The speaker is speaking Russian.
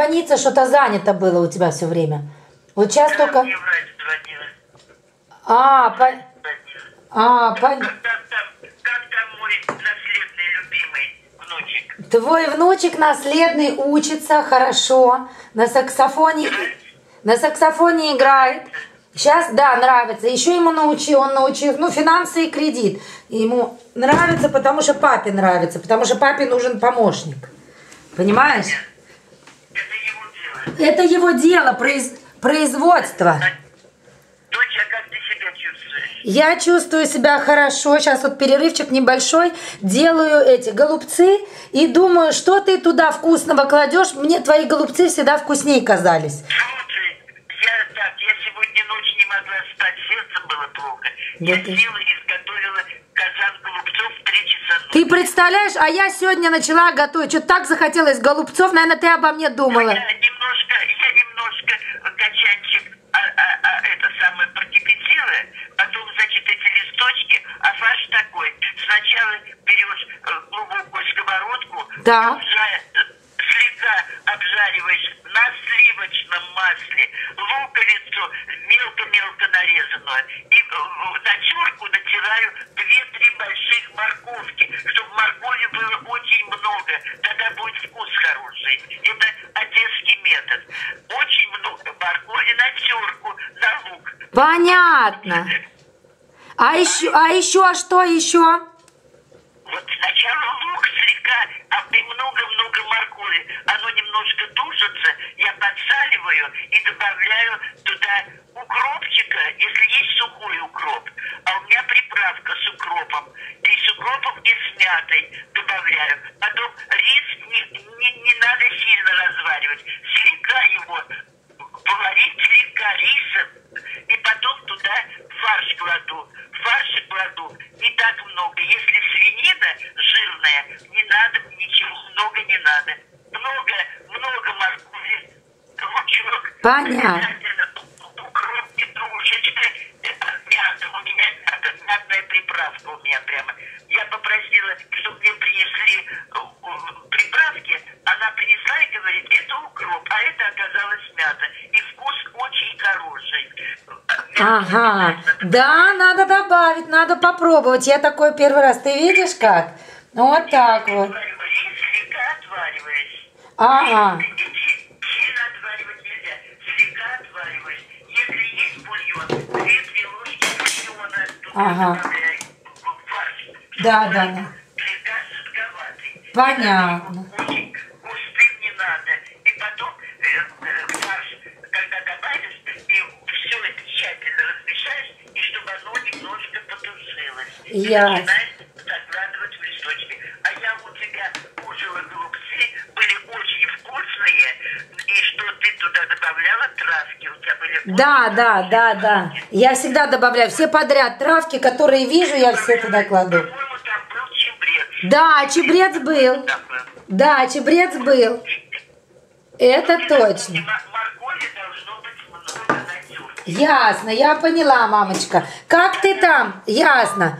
дозвониться, что-то занято было у тебя все время. Вот сейчас Да, только... Мне врач звонила. А, по... а, Как, пон- как там, как там мой наследный любимый внучек? Твой внучек наследный учится хорошо, на саксофоне, на саксофоне играет. Сейчас, да, нравится. Еще ему научи, он научил, ну, финансы и кредит. Ему нравится, потому что папе нравится, потому что папе нужен помощник. Понимаешь? Это его дело. Произ- производство. Доча, как ты себя чувствуешь? Я чувствую себя хорошо. Сейчас вот перерывчик небольшой. Делаю эти голубцы и думаю, что ты туда вкусного кладешь. Мне твои голубцы всегда вкуснее казались. Слушай, я так, я сегодня ночью не могла спать, сердце было плохо. Я Да ты- села и изготовила казан голубцов в три часа ночи. Ты представляешь, а я сегодня начала готовить. Что так захотелось голубцов, наверное, ты обо мне думала. Я немножко, я немножко качанчик, а, а- а это самое, прокипятила, потом, значит, эти листочки, а фарш такой. Сначала берешь э, глубокую сковородку, Да. слегка обжариваешь на сливочном масле луковицу мелко-мелко нарезанную. И на терку натираю две-три больших морковки, чтобы моркови было очень много. Тогда будет вкус хороший. Это одесский метод. Очень много моркови на терку, на лук. Понятно. А еще, а еще, а что еще? Вот сначала лук слегка, а и много-много моркови. Оно немножко тушится, я подсаливаю и добавляю туда укропчика, если есть сухой укроп. А у меня приправка с укропом. И с укропом и с мятой добавляю. Потом рис не, не, не надо сильно разваривать. Слегка его поварить слегка рисом. И потом туда фарш кладу. Фарша кладу не так много. Если свинина жирная, не надо ничего, много не надо. Много, много моркови, лучок. Понятно. Укроп, петрушечка, э, мята у меня, мята, мятная приправка у меня прямо. Я попросила, чтобы мне принесли приправки. Она принесла и говорит, это укроп, а это оказалось мята. И вкус очень хороший. Ага. Да, надо добавить, надо попробовать. Я такой первый раз. Ты видишь как? Вот так вот. Ага. И Ага. Да, да, да. Понятно. Ясно. А я у тебя кушала голубцы, были очень вкусные, и что ты туда добавляла травки, у тебя были Да, да, да, да. Я всегда добавляю все подряд травки, которые вижу, я все туда кладу. По-моему, там был чебрец. Да, чебрец был. Да, чебрец был. Это точно. На терке. Ясно, я поняла, мамочка. Как ты там? Ясно.